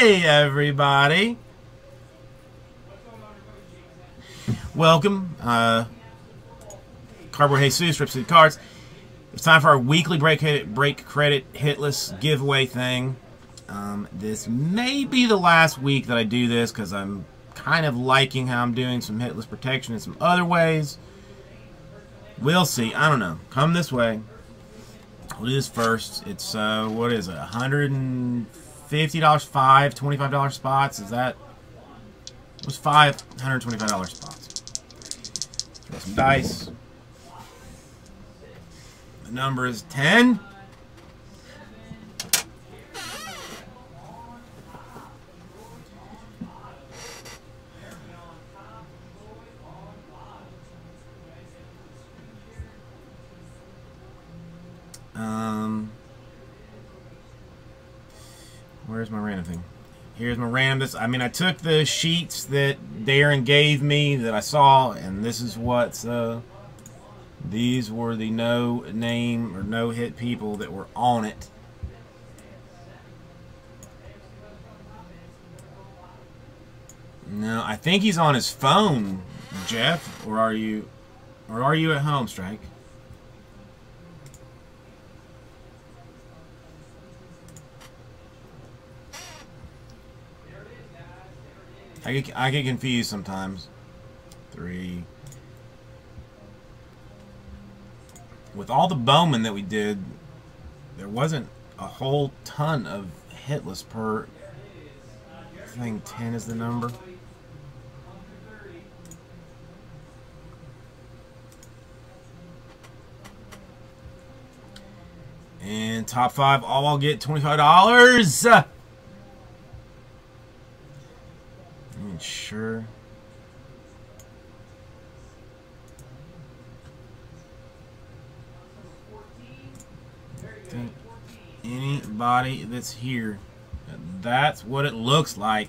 Hey, everybody. Welcome. Uh, Cardboard Jesus, Rip City Cards. It's time for our weekly break, hit, break credit hitless giveaway thing. Um, this may be the last week that I do this because I'm kind of liking how I'm doing some hitless protection in some other ways. We'll see. I don't know. Come this way. We'll do this first. It's, uh, what is it? $150, five, $25 spots. Is that? It was five $125 spots. Throw some dice. The number is 10. Where's my random thing? Here's my random. This, I mean, I took the sheets that Darren gave me that I saw, and this is what's. Uh, these were the no name or no hit people that were on it. No, I think he's on his phone, Jeff. Or are you, or are you at home, Strike? I get, I get confused sometimes. Three. With all the Bowman that we did, there wasn't a whole ton of hitless per. I think 10 is the number. And top five, all I'll get $25. Sure. Anybody that's here, that's what it looks like.